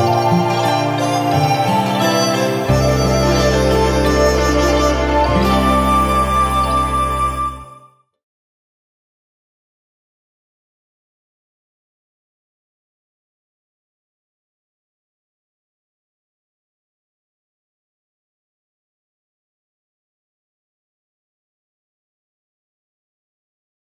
Música